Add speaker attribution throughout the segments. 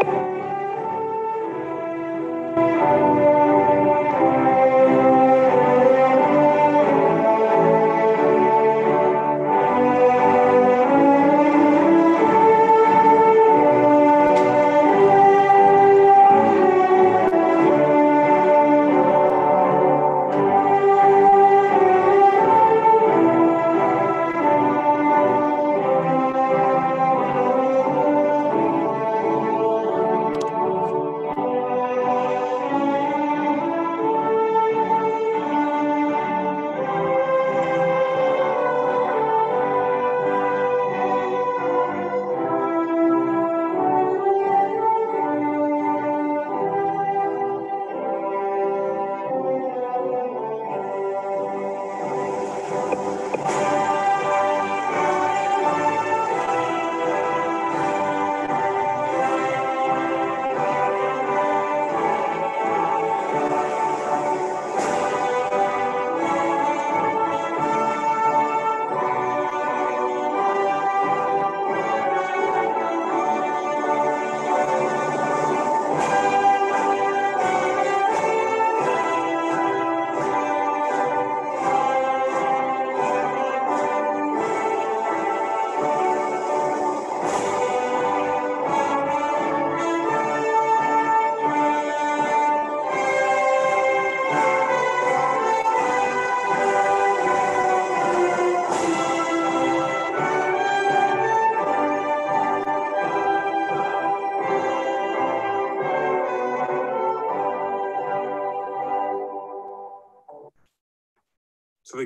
Speaker 1: To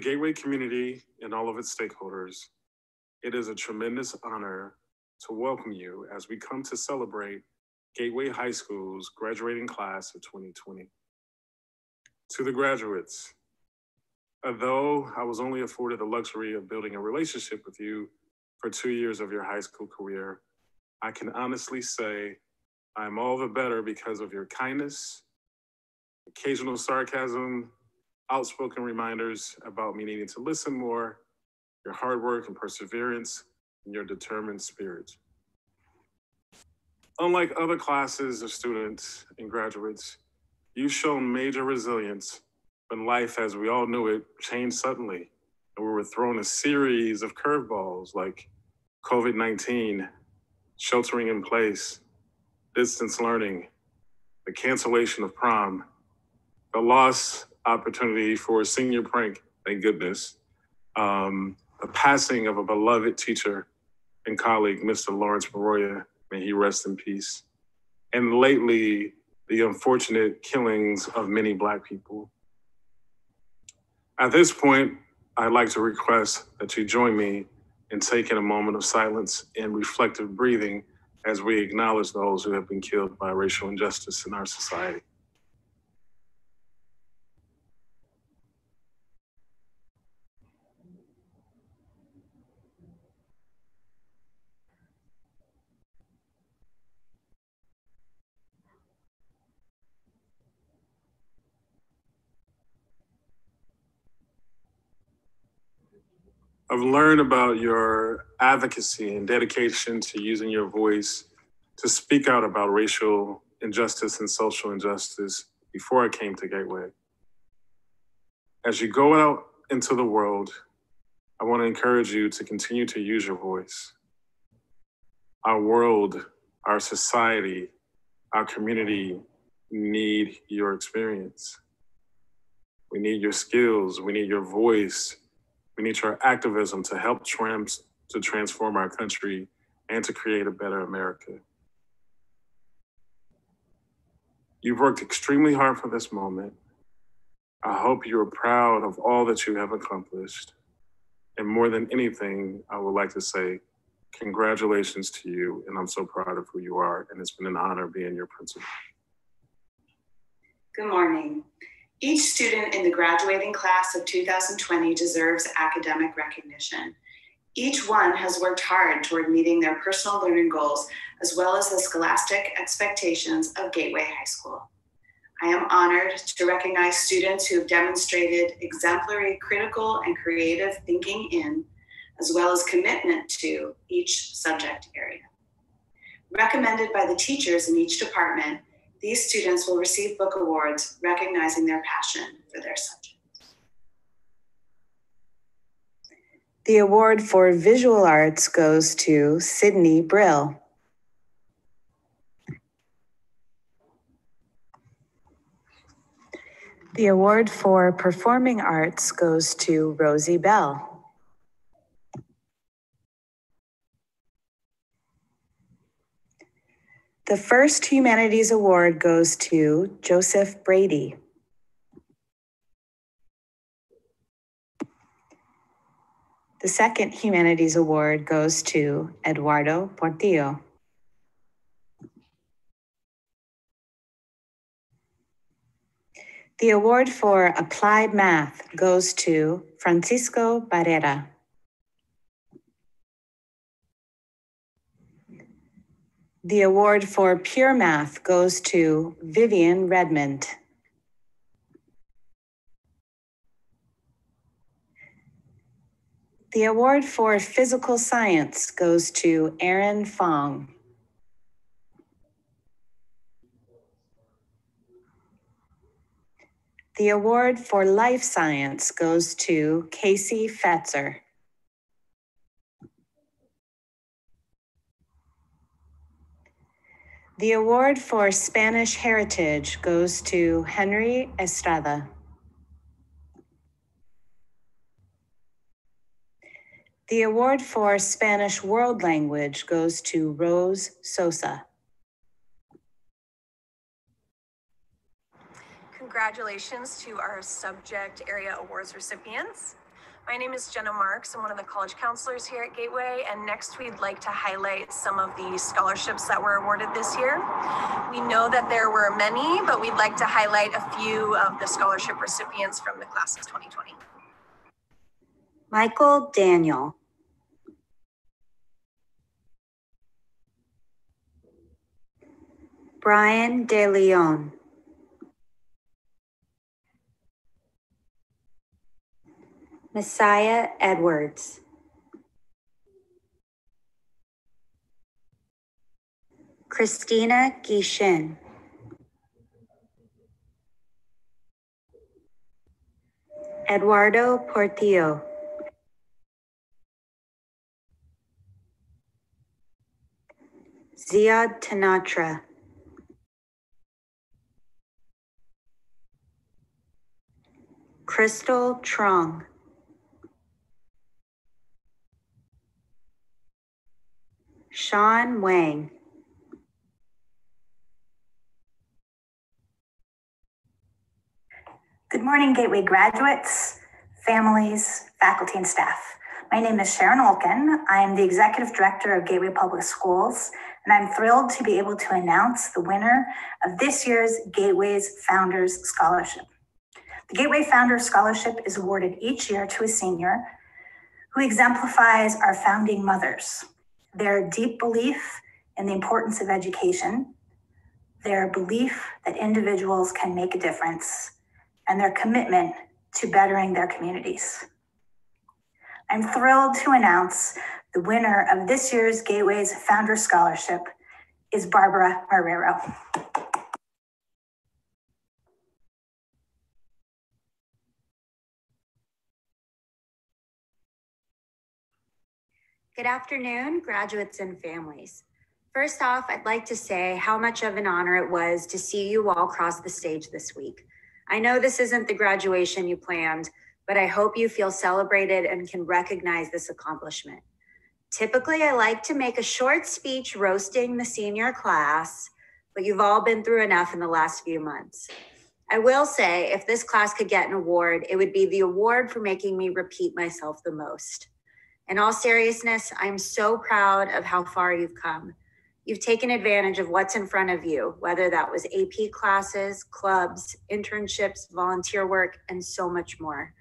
Speaker 1: Gateway community and all of its stakeholders, it is a tremendous honor to welcome you as we come to celebrate Gateway High School's graduating class of 2020. To the graduates, although I was only afforded the luxury of building a relationship with you for two years of your high school career, I can honestly say I'm all the better because of your kindness, occasional sarcasm, outspoken reminders about me needing to listen more, your hard work and perseverance, and your determined spirit. Unlike other classes of students and graduates, you've shown major resilience when life, as we all knew it, changed suddenly, and we were thrown a series of curveballs like COVID 19, sheltering in place, distance learning, the cancellation of prom, the loss opportunity for a senior prank, thank goodness. Um, the passing of a beloved teacher and colleague, Mr. Lawrence Maroya, may he rest in peace. And lately, the unfortunate killings of many Black people. At this point, I'd like to request that you join me in taking a moment of silence and reflective breathing as we acknowledge those who have been killed by racial injustice in our society. I've learned about your advocacy and dedication to using your voice to speak out about racial injustice and social injustice before I came to Gateway. As you go out into the world, I want to encourage you to continue to use your voice. Our world, our society, our community need your experience. We need your skills, we need your voice, we need your activism to help trans- to transform our country and to create a better America. You've worked extremely hard for this moment. I hope you are proud of all that you have accomplished. And more than anything, I would like to say congratulations to you. And I'm so proud of who you are. And it's been an honor being your principal.
Speaker 2: Good morning. Each student in the graduating class of 2020 deserves academic recognition. Each one has worked hard toward meeting their personal learning goals as well as the scholastic expectations of Gateway High School. I am honored to recognize students who have demonstrated exemplary critical and creative thinking in, as well as commitment to each subject area. Recommended by the teachers in each department, these students will receive book awards recognizing their passion for their subject.
Speaker 3: The award for visual arts goes to Sydney Brill. The award for performing arts goes to Rosie Bell. The first humanities award goes to Joseph Brady. The second humanities award goes to Eduardo Portillo. The award for applied math goes to Francisco Barrera. The award for pure math goes to Vivian Redmond. The award for physical science goes to Aaron Fong. The award for life science goes to Casey Fetzer. The award for Spanish heritage goes to Henry Estrada. The award for Spanish world language goes to Rose Sosa.
Speaker 4: Congratulations to our subject area awards recipients. My name is Jenna Marks. I'm one of the college counselors here at Gateway, and next we'd like to highlight some of the scholarships that were awarded this year. We know that there were many, but we'd like to highlight a few of the scholarship recipients from the class of 2020.
Speaker 5: Michael Daniel. Brian De Leon. Messiah Edwards. Christina Gishin. Eduardo Portillo. Ziad Tanatra. Crystal Trong. Sean Wang.
Speaker 6: Good morning, Gateway graduates, families, faculty, and staff. My name is Sharon Olkin. I am the Executive Director of Gateway Public Schools, and I'm thrilled to be able to announce the winner of this year's Gateway's Founders Scholarship. The Gateway Founders Scholarship is awarded each year to a senior who exemplifies our founding mothers, their deep belief in the importance of education, their belief that individuals can make a difference, and their commitment to bettering their communities. I'm thrilled to announce the winner of this year's Gateways Founder Scholarship is Barbara Marrero.
Speaker 5: Good afternoon, graduates and families. First off, I'd like to say how much of an honor it was to see you all cross the stage this week. I know this isn't the graduation you planned, but I hope you feel celebrated and can recognize this accomplishment. Typically, I like to make a short speech roasting the senior class, but you've all been through enough in the last few months. I will say, if this class could get an award, it would be the award for making me repeat myself the most. In all seriousness, I'm so proud of how far you've come. You've taken advantage of what's in front of you, whether that was AP classes, clubs, internships, volunteer work, and so much more.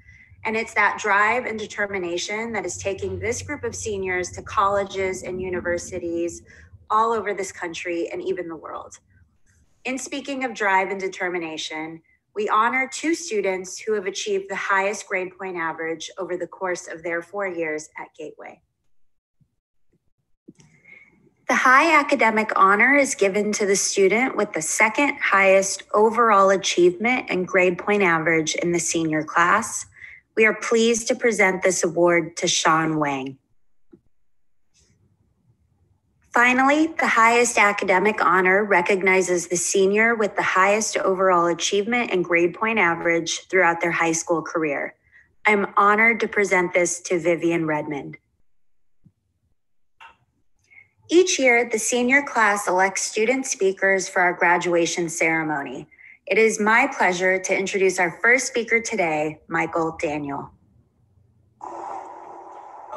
Speaker 5: And it's that drive and determination that is taking this group of seniors to colleges and universities all over this country and even the world. In speaking of drive and determination, we honor two students who have achieved the highest grade point average over the course of their four years at Gateway.
Speaker 7: The high academic honor is given to the student with the second highest overall achievement and grade point average in the senior class. We are pleased to present this award to Sean Wang. Finally, the highest academic honor recognizes the senior with the highest overall achievement and grade point average throughout their high school career. I'm honored to present this to Vivian Redmond. Each year, the senior class elects student speakers for our graduation ceremony. It is my pleasure to introduce our first speaker today, Michael Daniel.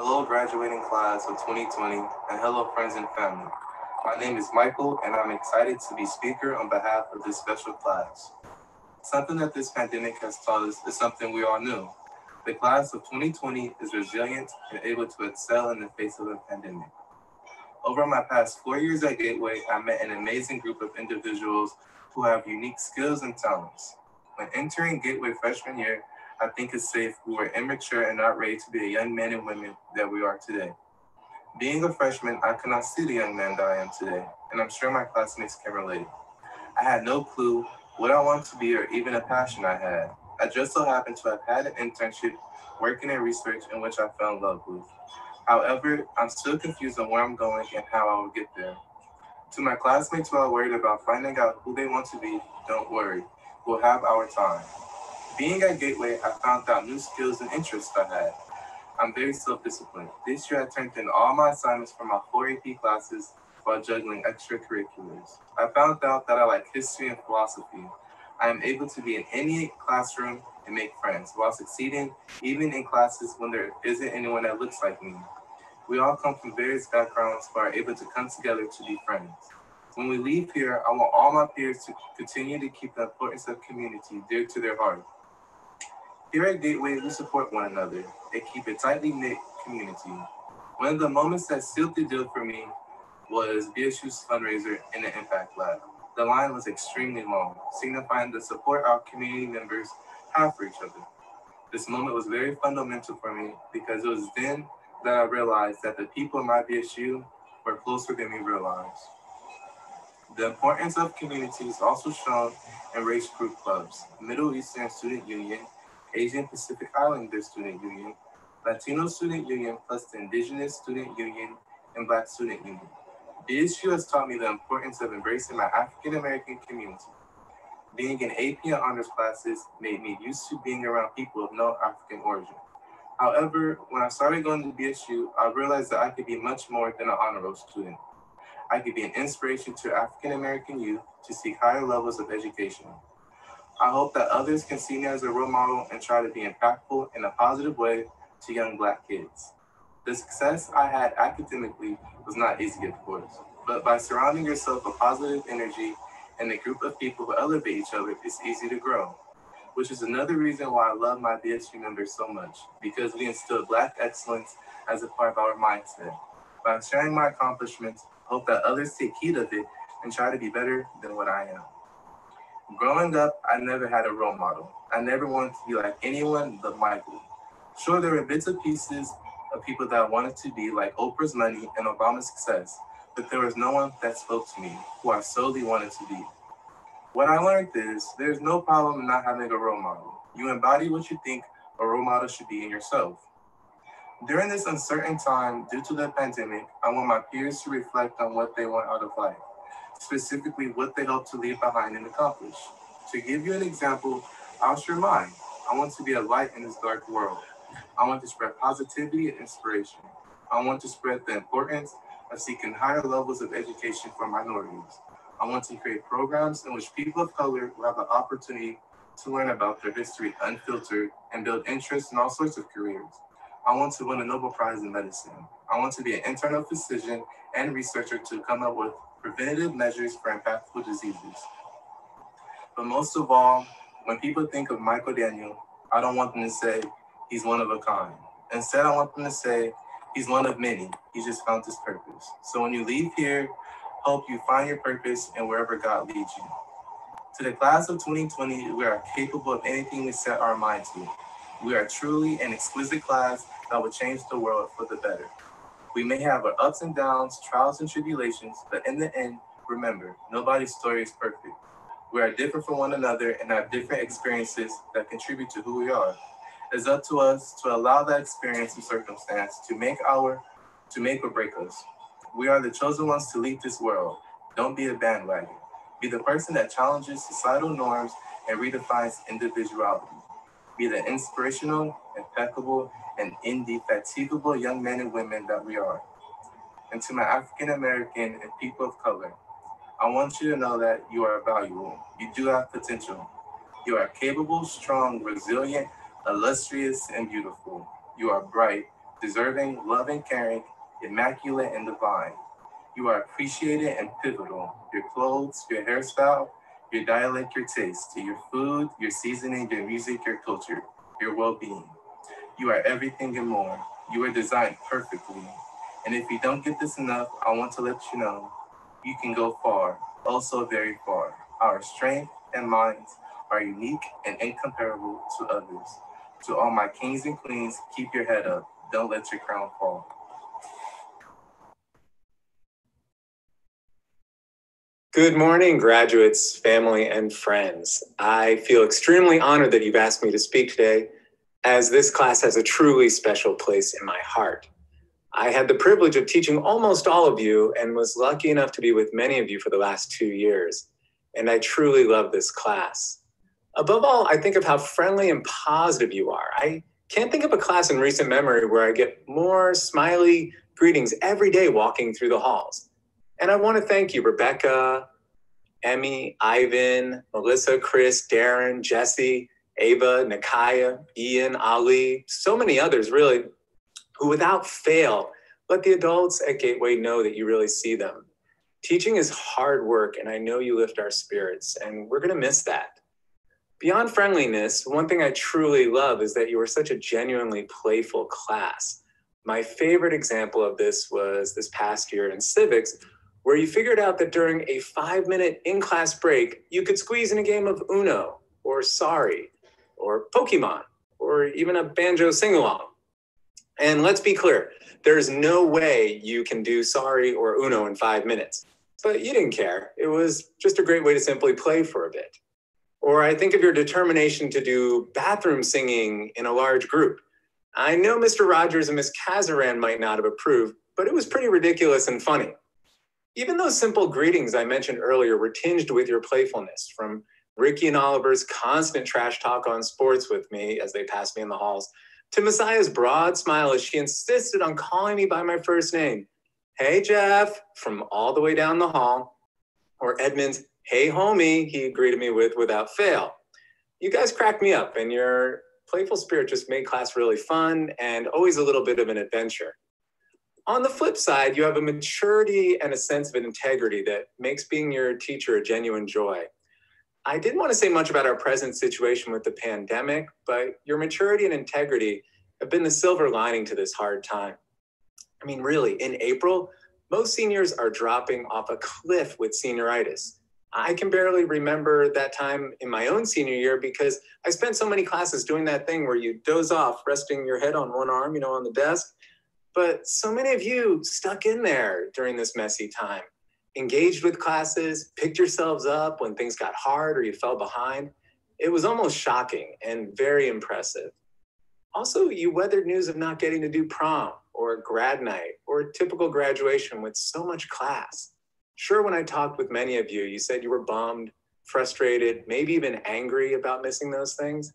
Speaker 8: Hello, graduating class of 2020, and hello, friends and family. My name is Michael, and I'm excited to be speaker on behalf of this special class. Something that this pandemic has taught us is something we all knew. The class of 2020 is resilient and able to excel in the face of a pandemic. Over my past four years at Gateway, I met an amazing group of individuals who have unique skills and talents. When entering Gateway freshman year, I think it's safe we were immature and not ready to be the young men and women that we are today. Being a freshman, I could not see the young man that I am today, and I'm sure my classmates can relate. I had no clue what I wanted to be or even a passion I had. I just so happened to have had an internship working in research in which I fell in love with. However, I'm still confused on where I'm going and how I will get there. To my classmates who are worried about finding out who they want to be, don't worry. We'll have our time. Being at Gateway, I found out new skills and interests I had. I'm very self-disciplined. This year, I turned in all my assignments for my four AP classes while juggling extracurriculars. I found out that I like history and philosophy. I am able to be in any classroom and make friends while succeeding even in classes when there isn't anyone that looks like me. We all come from various backgrounds but are able to come together to be friends. When we leave here, I want all my peers to continue to keep the importance of community dear to their heart. Here at Gateway, we support one another and keep a tightly knit community. One of the moments that sealed the deal for me was BSU's fundraiser in the Impact Lab. The line was extremely long, signifying the support our community members have for each other. This moment was very fundamental for me because it was then that I realized that the people in my BSU were closer than we realized. The importance of community is also shown in race group clubs, Middle Eastern Student Union, Asian Pacific Islander Student Union, Latino Student Union, plus the Indigenous Student Union and Black Student Union. BSU has taught me the importance of embracing my African American community. Being in AP and honors classes made me used to being around people of no African origin. However, when I started going to BSU, I realized that I could be much more than an honor roll student. I could be an inspiration to African American youth to seek higher levels of education. I hope that others can see me as a role model and try to be impactful in a positive way to young Black kids. The success I had academically was not easy, of course, but by surrounding yourself with positive energy and a group of people who elevate each other, it's easy to grow. Which is another reason why I love my BSU members so much, because we instill Black excellence as a part of our mindset. By sharing my accomplishments, I hope that others take heed of it and try to be better than what I am. Growing up, I never had a role model. I never wanted to be like anyone but Michael. Sure, there were bits and pieces of people that I wanted to be like Oprah's money and Obama's success, but there was no one that spoke to me who I solely wanted to be. What I learned is there's no problem not having a role model. You embody what you think a role model should be in yourself. During this uncertain time due to the pandemic, I want my peers to reflect on what they want out of life, specifically what they hope to leave behind and accomplish. To give you an example, I'll share mine. I want to be a light in this dark world. I want to spread positivity and inspiration. I want to spread the importance of seeking higher levels of education for minorities. I want to create programs in which people of color will have the opportunity to learn about their history unfiltered and build interest in all sorts of careers. I want to win a Nobel Prize in medicine. I want to be an internal physician and researcher to come up with preventative measures for impactful diseases. But most of all, when people think of Michael Daniel, I don't want them to say he's one of a kind. Instead, I want them to say he's one of many. He just found his purpose. So when you leave here, hope you find your purpose and wherever God leads you. To the class of 2020, we are capable of anything we set our mind to. We are truly an exquisite class that will change the world for the better. We may have our ups and downs, trials and tribulations, but in the end, remember, nobody's story is perfect. We are different from one another and have different experiences that contribute to who we are. It's up to us to allow that experience and circumstance to make our to make or break us. We are the chosen ones to lead this world. Don't be a bandwagon. Be the person that challenges societal norms and redefines individuality. Be the inspirational, impeccable, and indefatigable young men and women that we are. And to my African American and people of color, I want you to know that you are valuable. You do have potential. You are capable, strong, resilient, illustrious, and beautiful. You are bright, deserving, loving, caring, immaculate, and divine. You are appreciated and pivotal. Your clothes, your hairstyle, your dialect, your taste, your food, your seasoning, your music, your culture, your well being. You are everything and more. You are designed perfectly. And if you don't get this enough, I want to let you know you can go far, also very far. Our strength and minds are unique and incomparable to others. To all my kings and queens, keep your head up. Don't let your crown fall.
Speaker 9: Good morning, graduates, family, and friends. I feel extremely honored that you've asked me to speak today, as this class has a truly special place in my heart. I had the privilege of teaching almost all of you and was lucky enough to be with many of you for the last two years, and I truly love this class. Above all, I think of how friendly and positive you are. I can't think of a class in recent memory where I get more smiley greetings every day walking through the halls. And I want to thank you, Rebecca, Emmy, Ivan, Melissa, Chris, Darren, Jesse, Ava, Nakaya, Ian, Ali, so many others, really, who without fail let the adults at Gateway know that you really see them. Teaching is hard work, and I know you lift our spirits, and we're going to miss that. Beyond friendliness, one thing I truly love is that you are such a genuinely playful class. My favorite example of this was this past year in civics, where you figured out that during a five minute in class break, you could squeeze in a game of Uno or Sorry or Pokemon or even a banjo sing along. And let's be clear, there's no way you can do Sorry or Uno in five minutes. But you didn't care. It was just a great way to simply play for a bit. Or I think of your determination to do bathroom singing in a large group. I know Mr. Rogers and Miss Kazaran might not have approved, but it was pretty ridiculous and funny. Even those simple greetings I mentioned earlier were tinged with your playfulness, from Ricky and Oliver's constant trash talk on sports with me as they passed me in the halls, to Messiah's broad smile as she insisted on calling me by my first name. Hey, Jeff, from all the way down the hall, or Edmund's hey homie, he greeted me with without fail. You guys cracked me up, and your playful spirit just made class really fun and always a little bit of an adventure. On the flip side, you have a maturity and a sense of integrity that makes being your teacher a genuine joy. I didn't want to say much about our present situation with the pandemic, but your maturity and integrity have been the silver lining to this hard time. I mean, really, in April, most seniors are dropping off a cliff with senioritis. I can barely remember that time in my own senior year because I spent so many classes doing that thing where you doze off, resting your head on one arm, you know, on the desk. But so many of you stuck in there during this messy time, engaged with classes, picked yourselves up when things got hard or you fell behind. It was almost shocking and very impressive. Also, you weathered news of not getting to do prom or grad night or typical graduation with so much class. Sure, when I talked with many of you, you said you were bummed, frustrated, maybe even angry about missing those things,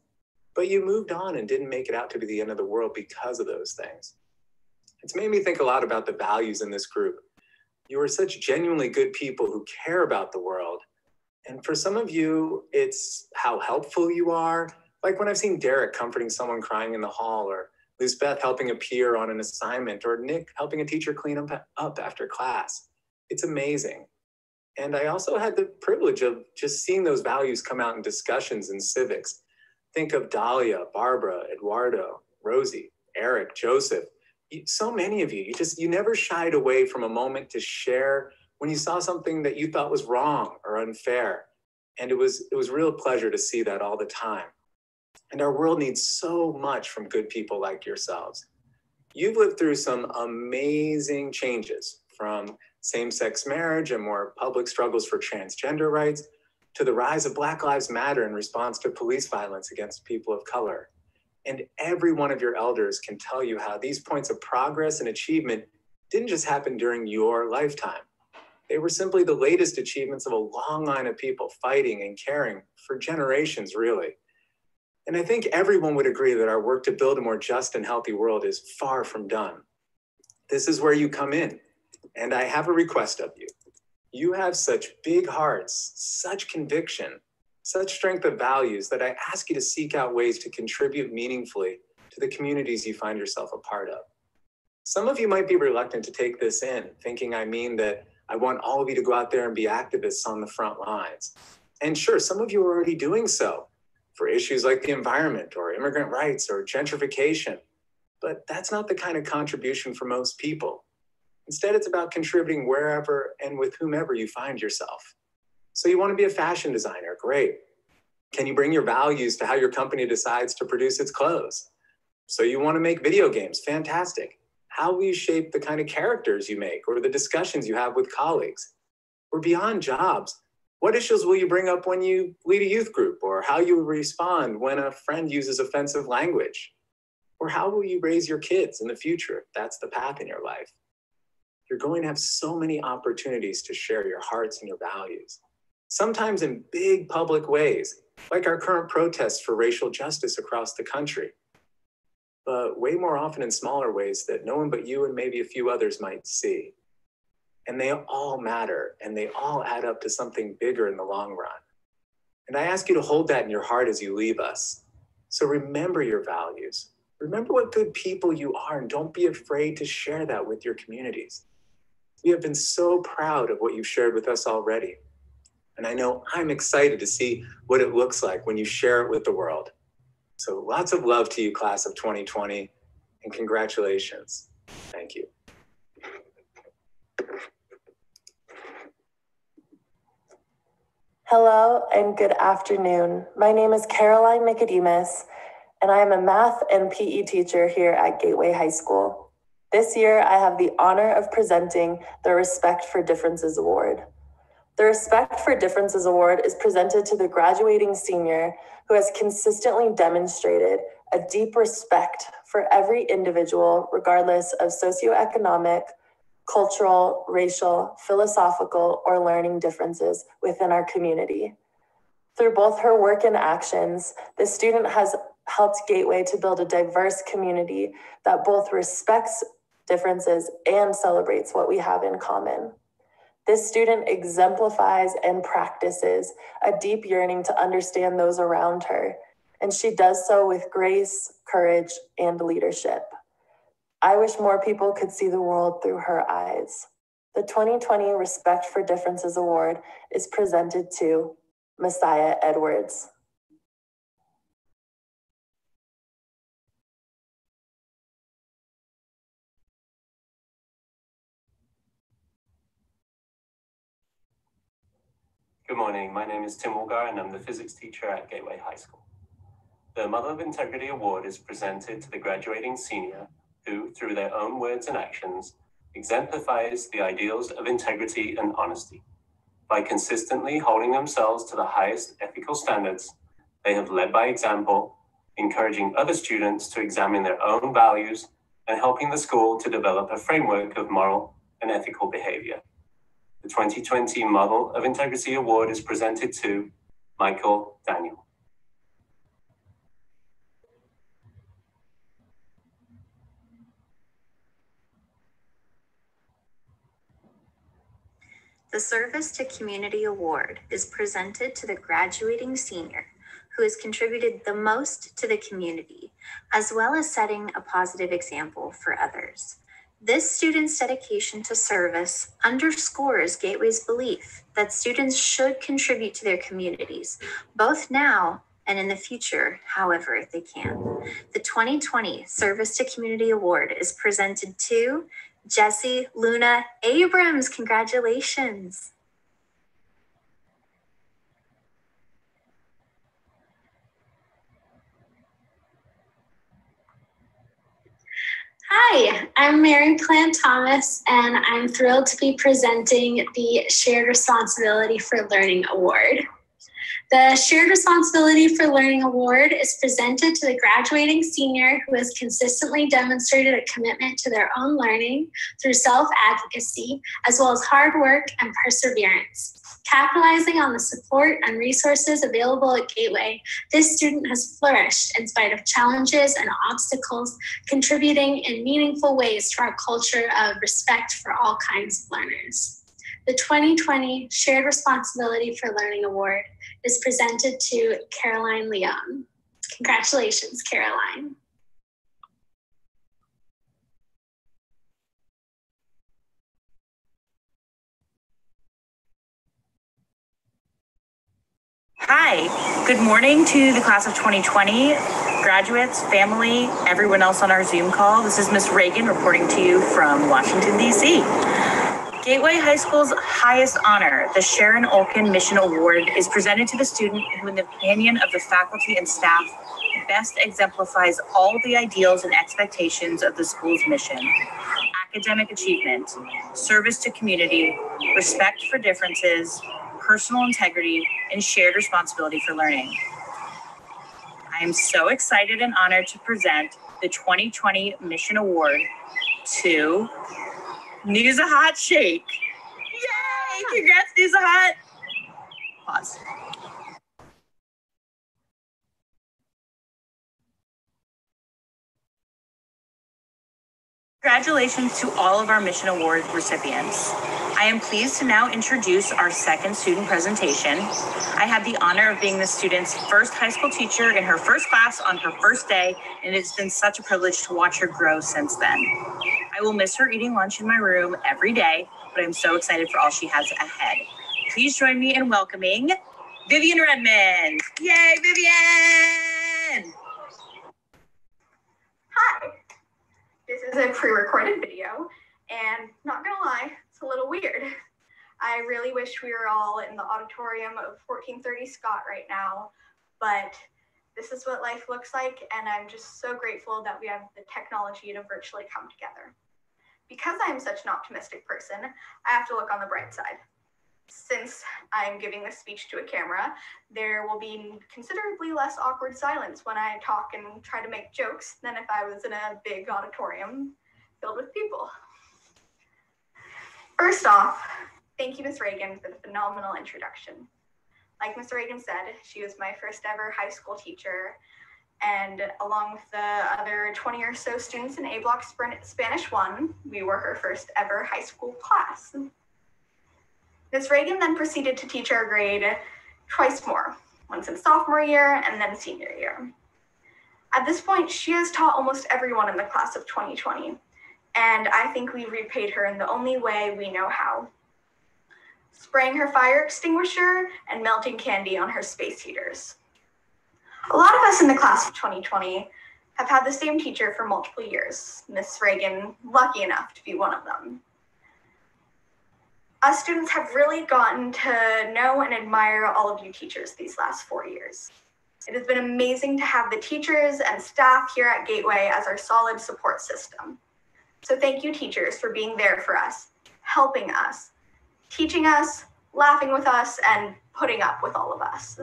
Speaker 9: but you moved on and didn't make it out to be the end of the world because of those things. It's made me think a lot about the values in this group. You are such genuinely good people who care about the world. And for some of you, it's how helpful you are. Like when I've seen Derek comforting someone crying in the hall, or Lisbeth helping a peer on an assignment, or Nick helping a teacher clean up after class it's amazing. And I also had the privilege of just seeing those values come out in discussions in civics. Think of Dahlia, Barbara, Eduardo, Rosie, Eric, Joseph. So many of you, you just, you never shied away from a moment to share when you saw something that you thought was wrong or unfair. And it was, it was real pleasure to see that all the time. And our world needs so much from good people like yourselves. You've lived through some amazing changes from same sex marriage and more public struggles for transgender rights to the rise of Black Lives Matter in response to police violence against people of color. And every one of your elders can tell you how these points of progress and achievement didn't just happen during your lifetime. They were simply the latest achievements of a long line of people fighting and caring for generations, really. And I think everyone would agree that our work to build a more just and healthy world is far from done. This is where you come in. And I have a request of you. You have such big hearts, such conviction, such strength of values that I ask you to seek out ways to contribute meaningfully to the communities you find yourself a part of. Some of you might be reluctant to take this in, thinking I mean that I want all of you to go out there and be activists on the front lines. And sure, some of you are already doing so for issues like the environment or immigrant rights or gentrification. But that's not the kind of contribution for most people. Instead, it's about contributing wherever and with whomever you find yourself. So you want to be a fashion designer? Great. Can you bring your values to how your company decides to produce its clothes? So you want to make video games? Fantastic. How will you shape the kind of characters you make or the discussions you have with colleagues? Or beyond jobs, what issues will you bring up when you lead a youth group or how you respond when a friend uses offensive language? Or how will you raise your kids in the future if that's the path in your life? You're going to have so many opportunities to share your hearts and your values, sometimes in big public ways, like our current protests for racial justice across the country, but way more often in smaller ways that no one but you and maybe a few others might see. And they all matter and they all add up to something bigger in the long run. And I ask you to hold that in your heart as you leave us. So remember your values. Remember what good people you are and don't be afraid to share that with your communities. We have been so proud of what you've shared with us already. And I know I'm excited to see what it looks like when you share it with the world. So lots of love to you, class of 2020, and congratulations. Thank you.
Speaker 10: Hello and good afternoon. My name is Caroline Nicodemus, and I am a math and PE teacher here at Gateway High School. This year, I have the honor of presenting the Respect for Differences Award. The Respect for Differences Award is presented to the graduating senior who has consistently demonstrated a deep respect for every individual, regardless of socioeconomic, cultural, racial, philosophical, or learning differences within our community. Through both her work and actions, the student has helped Gateway to build a diverse community that both respects differences and celebrates what we have in common. This student exemplifies and practices a deep yearning to understand those around her, and she does so with grace, courage, and leadership. I wish more people could see the world through her eyes. The 2020 Respect for Differences Award is presented to Messiah Edwards.
Speaker 11: Good morning. My name is Tim Walgar and I'm the physics teacher at Gateway High School. The Model of Integrity Award is presented to the graduating senior who, through their own words and actions, exemplifies the ideals of integrity and honesty. By consistently holding themselves to the highest ethical standards, they have led by example, encouraging other students to examine their own values and helping the school to develop a framework of moral and ethical behavior. The 2020 Model of Integrity Award is presented to Michael Daniel.
Speaker 12: The Service to Community Award is presented to the graduating senior who has contributed the most to the community, as well as setting a positive example for others. This student's dedication to service underscores Gateway's belief that students should contribute to their communities, both now and in the future, however if they can. The 2020 Service to Community Award is presented to Jesse Luna Abrams. Congratulations.
Speaker 13: Hi, I'm Mary Plant Thomas, and I'm thrilled to be presenting the Shared Responsibility for Learning Award. The Shared Responsibility for Learning Award is presented to the graduating senior who has consistently demonstrated a commitment to their own learning through self advocacy, as well as hard work and perseverance. Capitalizing on the support and resources available at Gateway, this student has flourished in spite of challenges and obstacles, contributing in meaningful ways to our culture of respect for all kinds of learners. The 2020 Shared Responsibility for Learning Award is presented to Caroline Leon. Congratulations, Caroline.
Speaker 14: Hi, good morning to the class of 2020, graduates, family, everyone else on our Zoom call. This is Miss Reagan reporting to you from Washington, D.C. Gateway High School's highest honor, the Sharon Olkin Mission Award, is presented to the student who, in the opinion of the faculty and staff, best exemplifies all the ideals and expectations of the school's mission academic achievement, service to community, respect for differences, personal integrity, and shared responsibility for learning. I am so excited and honored to present the 2020 Mission Award to Nuzahat Sheikh. Yay! Congrats, Nuzahat. Pause. Congratulations to all of our Mission Award recipients. I am pleased to now introduce our second student presentation. I had the honor of being the student's first high school teacher in her first class on her first day, and it's been such a privilege to watch her grow since then. I will miss her eating lunch in my room every day, but I'm so excited for all she has ahead. Please join me in welcoming Vivian Redmond. Yay, Vivian!
Speaker 15: Hi. Is a pre-recorded video, and not gonna lie, it's a little weird. I really wish we were all in the auditorium of 1430 Scott right now, but this is what life looks like, and I'm just so grateful that we have the technology to virtually come together. Because I'm such an optimistic person, I have to look on the bright side. Since I'm giving this speech to a camera, there will be considerably less awkward silence when I talk and try to make jokes than if I was in a big auditorium filled with people. First off, thank you, Ms. Reagan, for the phenomenal introduction. Like Ms. Reagan said, she was my first ever high school teacher, and along with the other 20 or so students in A Block Spanish 1, we were her first ever high school class. Ms. Reagan then proceeded to teach our grade twice more, once in sophomore year and then senior year. At this point, she has taught almost everyone in the class of 2020, and I think we repaid her in the only way we know how. Spraying her fire extinguisher and melting candy on her space heaters. A lot of us in the class of 2020 have had the same teacher for multiple years, Miss Reagan, lucky enough to be one of them. Us students have really gotten to know and admire all of you teachers these last four years. It has been amazing to have the teachers and staff here at Gateway as our solid support system. So thank you teachers for being there for us, helping us, teaching us, laughing with us, and putting up with all of us.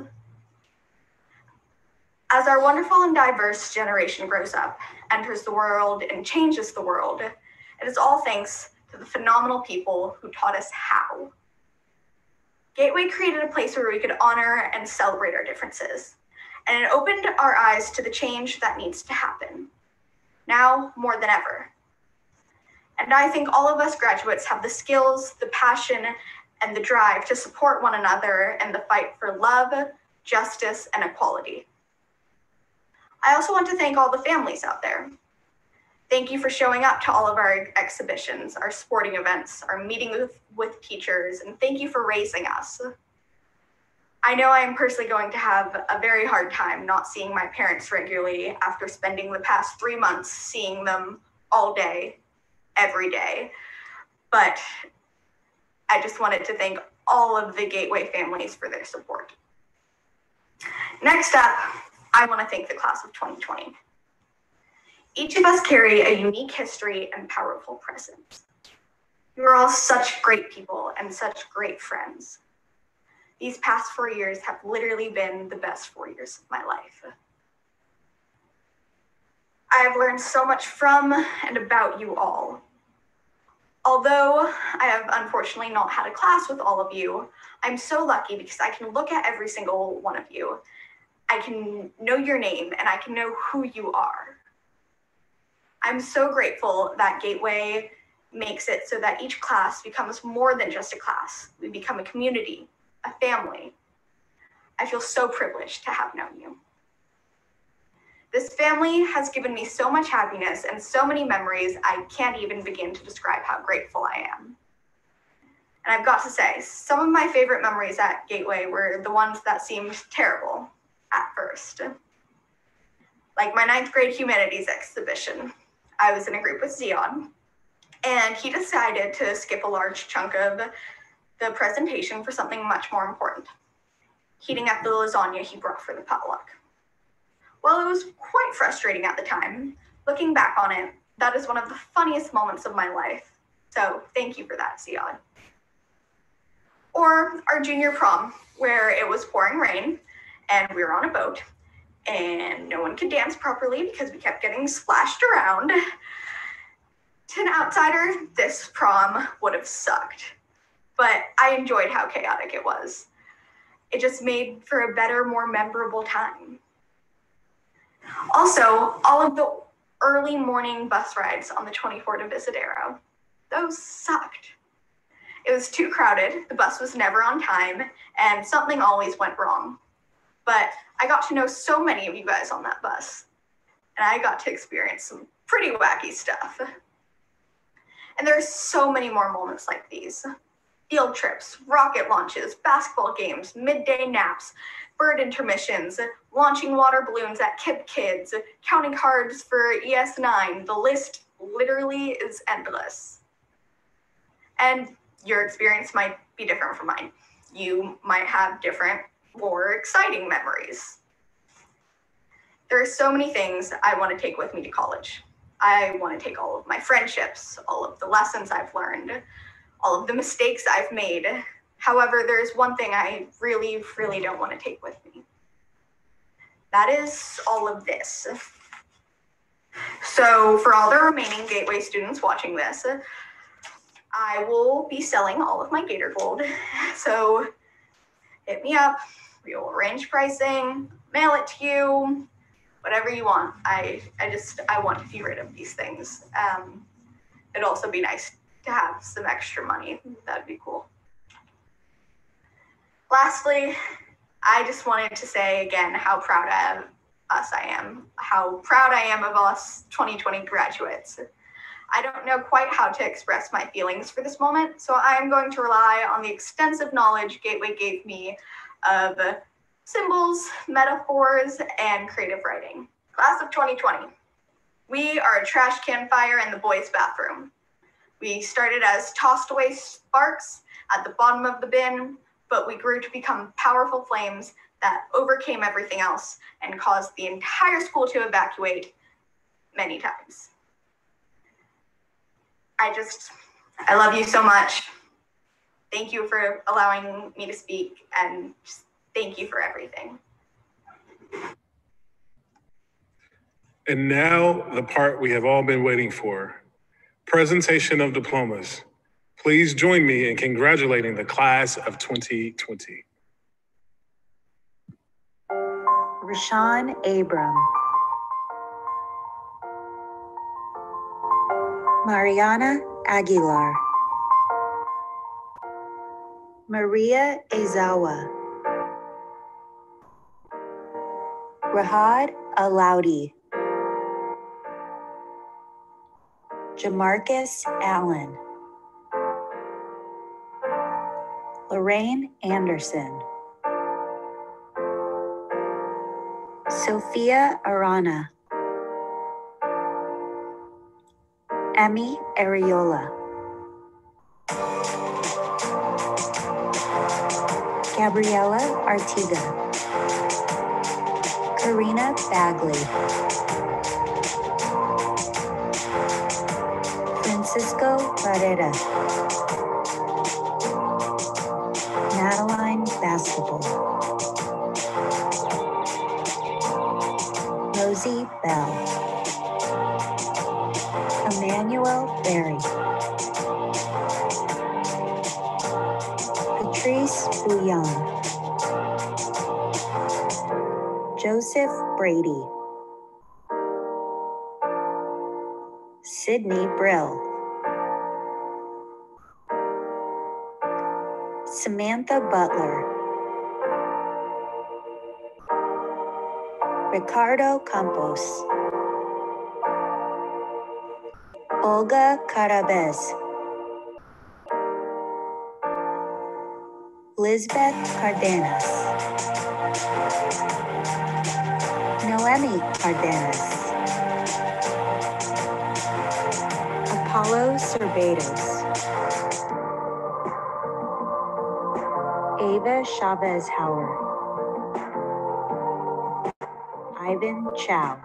Speaker 15: As our wonderful and diverse generation grows up, enters the world, and changes the world, it is all thanks to the phenomenal people who taught us how. Gateway created a place where we could honor and celebrate our differences, and it opened our eyes to the change that needs to happen, now more than ever. And I think all of us graduates have the skills, the passion, and the drive to support one another in the fight for love, justice, and equality. I also want to thank all the families out there Thank you for showing up to all of our exhibitions, our sporting events, our meeting with, with teachers, and thank you for raising us. I know I am personally going to have a very hard time not seeing my parents regularly after spending the past three months seeing them all day, every day. But I just wanted to thank all of the Gateway families for their support. Next up, I want to thank the class of 2020. Each of us carry a unique history and powerful presence. You are all such great people and such great friends. These past four years have literally been the best four years of my life. I have learned so much from and about you all. Although I have unfortunately not had a class with all of you, I'm so lucky because I can look at every single one of you. I can know your name and I can know who you are. I'm so grateful that Gateway makes it so that each class becomes more than just a class. We become a community, a family. I feel so privileged to have known you. This family has given me so much happiness and so many memories, I can't even begin to describe how grateful I am. And I've got to say, some of my favorite memories at Gateway were the ones that seemed terrible at first. Like my ninth grade humanities exhibition. I was in a group with Zion, and he decided to skip a large chunk of the presentation for something much more important heating up the lasagna he brought for the potluck. While it was quite frustrating at the time, looking back on it, that is one of the funniest moments of my life. So thank you for that, Zion. Or our junior prom, where it was pouring rain and we were on a boat and no one could dance properly because we kept getting splashed around. To an outsider, this prom would have sucked, but I enjoyed how chaotic it was. It just made for a better, more memorable time. Also, all of the early morning bus rides on the 24 Divisadero, those sucked. It was too crowded, the bus was never on time, and something always went wrong. But I got to know so many of you guys on that bus, and I got to experience some pretty wacky stuff. And there are so many more moments like these field trips, rocket launches, basketball games, midday naps, bird intermissions, launching water balloons at KIPP Kids, counting cards for ES9. The list literally is endless. And your experience might be different from mine. You might have different, more exciting memories. There are so many things I want to take with me to college. I want to take all of my friendships, all of the lessons I've learned, all of the mistakes I've made. However, there is one thing I really, really don't want to take with me. That is all of this. So, for all the remaining Gateway students watching this, I will be selling all of my Gator Gold. So, hit me up. We will arrange pricing, mail it to you, whatever you want. I, I just, I want to be rid of these things. Um, it'd also be nice to have some extra money. That'd be cool. Lastly, I just wanted to say again how proud of us I am, how proud I am of us 2020 graduates. I don't know quite how to express my feelings for this moment, so I'm going to rely on the extensive knowledge Gateway gave me of symbols, metaphors, and creative writing. Class of 2020. We are a trash can fire in the boys' bathroom. We started as tossed away sparks at the bottom of the bin, but we grew to become powerful flames that overcame everything else and caused the entire school to evacuate many times. I just, I love you so much. Thank you for allowing me to speak and just thank you for everything.
Speaker 1: And now, the part we have all been waiting for presentation of diplomas. Please join me in congratulating the class of 2020.
Speaker 5: Rashawn Abram. Mariana Aguilar. Maria Azawa. Rahad Alaudi. Jamarcus Allen. Lorraine Anderson. Sophia Arana. Emmy Areola. Gabriella Artiga. Karina Bagley. Francisco Barrera. Madeline Basketball. Rosie Bell. Emmanuel Berry. Patrice Bouillon. Joseph Brady. Sydney Brill. Samantha Butler. Ricardo Campos. Olga Carabez. Lisbeth Cardenas. Noemi Cardenas. Apollo Cervatos. Ava Chavez Howard. Ivan Chow.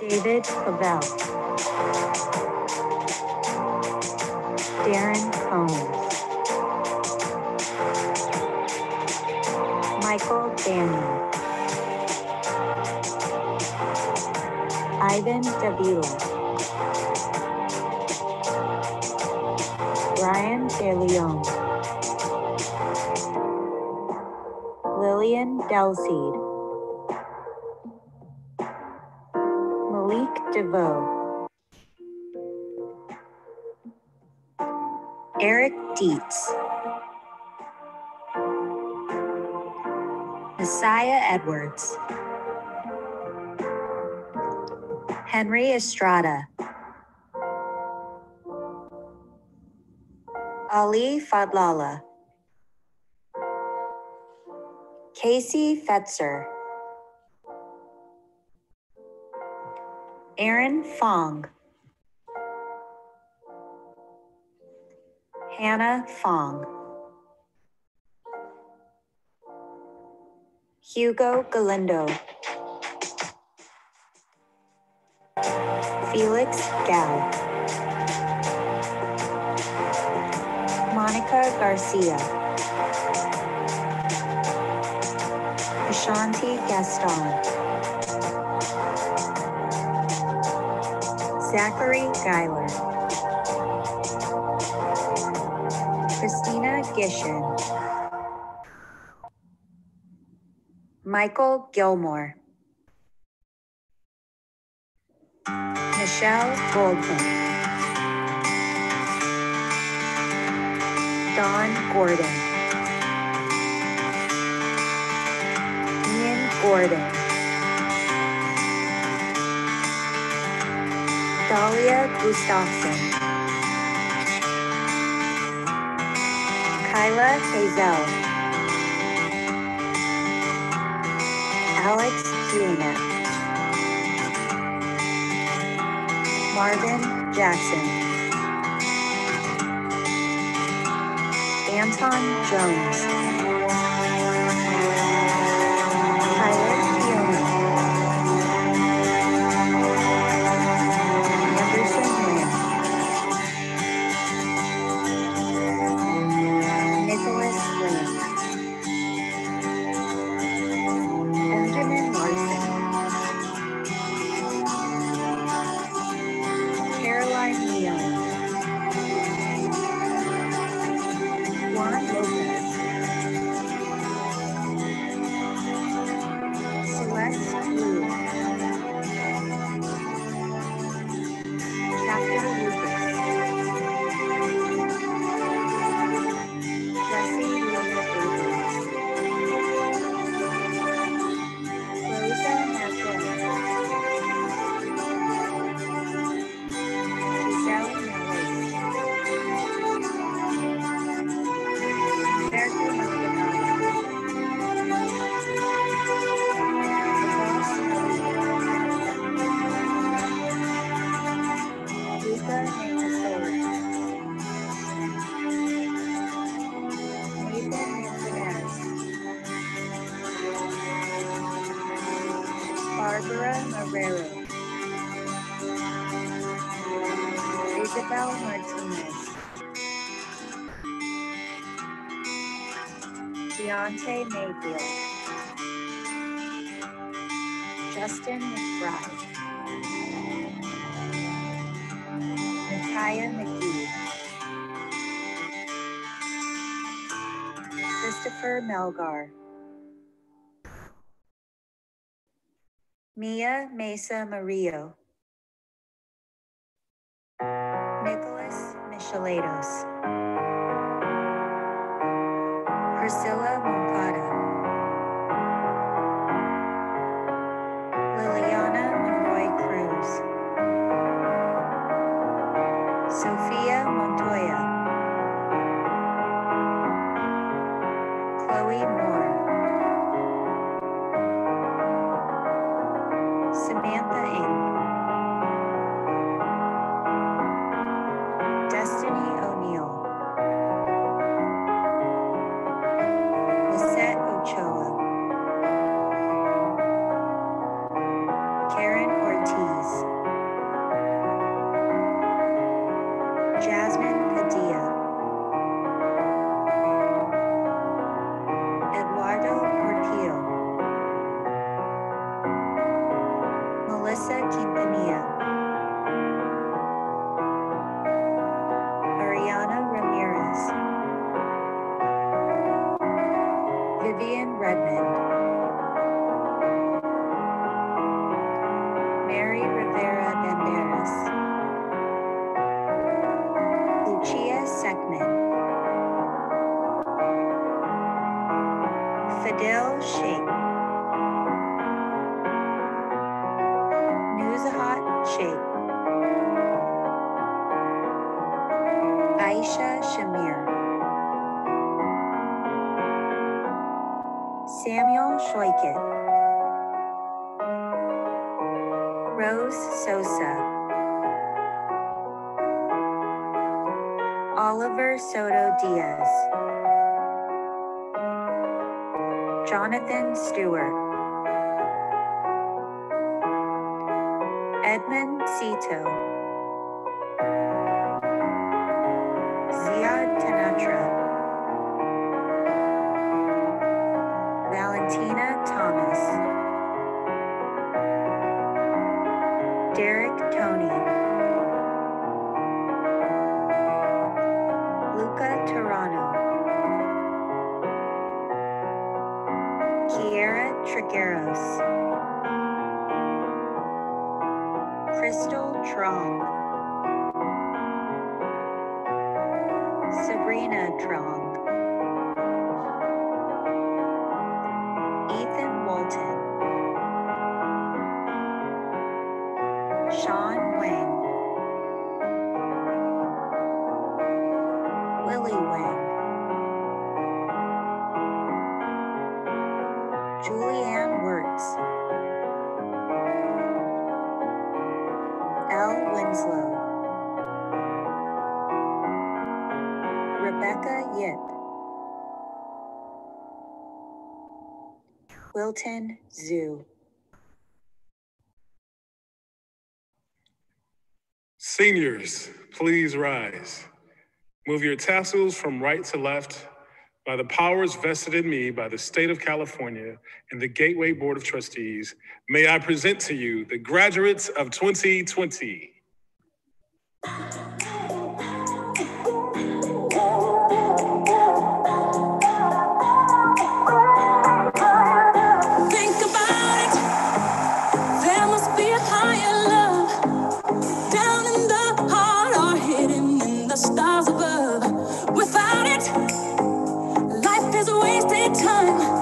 Speaker 5: David Cavell. Darren Combs. Michael Daniel. Ivan Davila. Brian De Leon. Lillian Delseed. Malik DeVoe. Eric Dietz. Messiah Edwards. Henry Estrada. Ali Fadlala. Casey Fetzer. Aaron Fong. Hannah Fong. Hugo Galindo. Felix Gao. Monica Garcia. Ashanti Gaston. Zachary Geiler. Gishin. Michael Gilmore. Michelle Goldman. Don Gordon. Ian Gordon. Dahlia Gustafson. Kyla Hazel. Alex Fiona. Marvin Jackson. Anton Jones. Isabel Martinez. Deontay Mayfield. Justin McBride. Micaiah McGee. Christopher Melgar. Mia Mesa Murillo. Philatos. Crystal Trump. Zoo.
Speaker 1: Seniors, please rise. Move your tassels from right to left by the powers vested in me by the state of California and the Gateway Board of Trustees. May I present to you the graduates of 2020.
Speaker 16: time.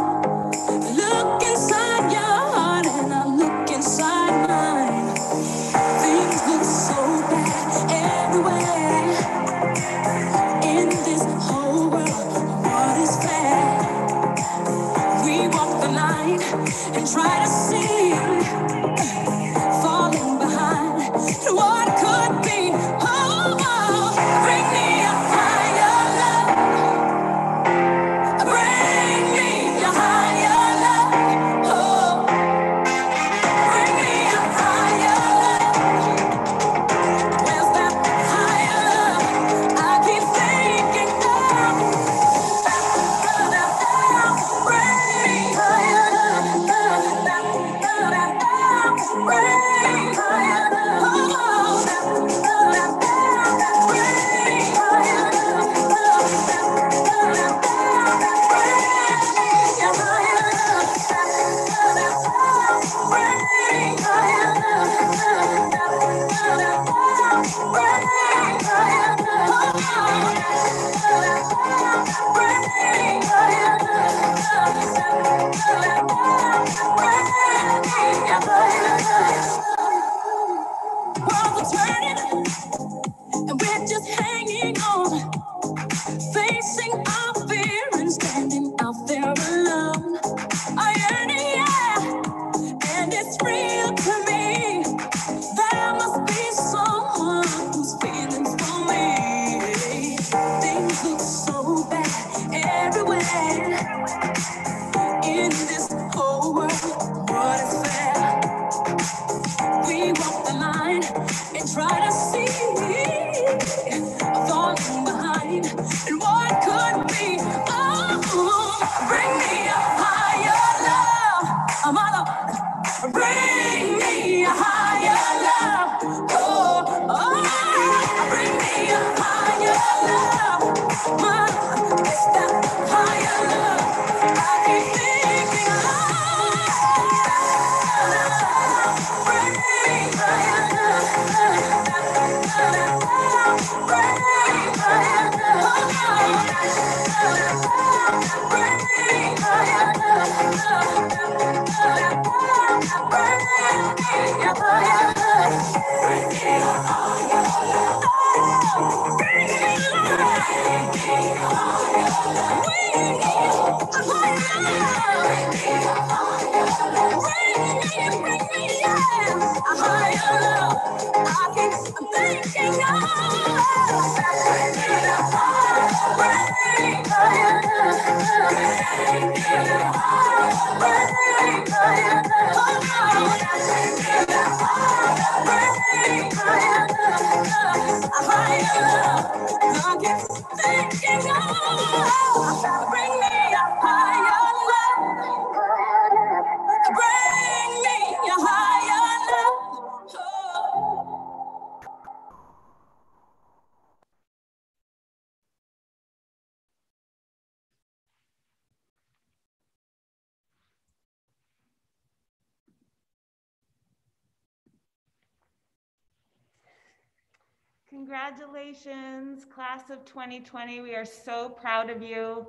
Speaker 17: Congratulations, class of 2020. We are so proud of you.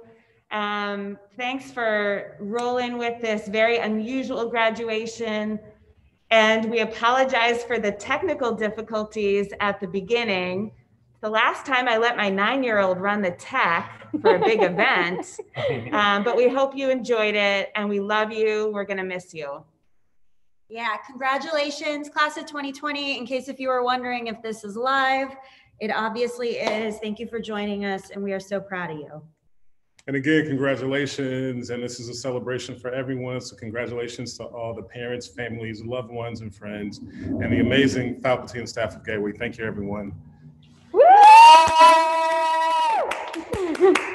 Speaker 17: Um, thanks for rolling with this very unusual graduation. And we apologize for the technical difficulties at the beginning. The last time I let my nine-year-old run the tech for a big event. Um, but we hope you enjoyed it and we love you. We're gonna miss you.
Speaker 7: Yeah, congratulations, class of 2020. In case if you were wondering if this is live, it obviously is. Thank you for joining us, and we are so proud of you.
Speaker 1: And again, congratulations. And this is a celebration for everyone. So, congratulations to all the parents, families, loved ones, and friends, and the amazing faculty and staff of Gateway. Thank you, everyone.